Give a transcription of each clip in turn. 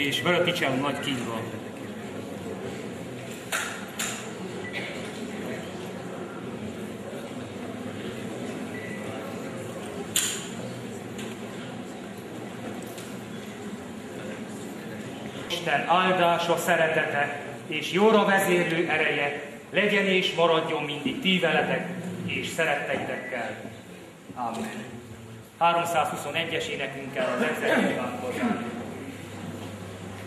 és Vörökicsen nagy kívva. Isten áldása, szeretete és jóra vezérlő ereje legyen és maradjon mindig ti és szeretteitekkel. Amen. 321-es énekünkkel az ezzel kívánkozzánk.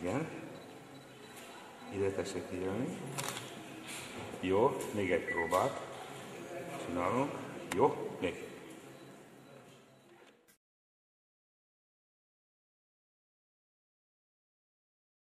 Igen. Ide tessék kijönni. Jó, még egy próbát. Csinálunk. Jó, még.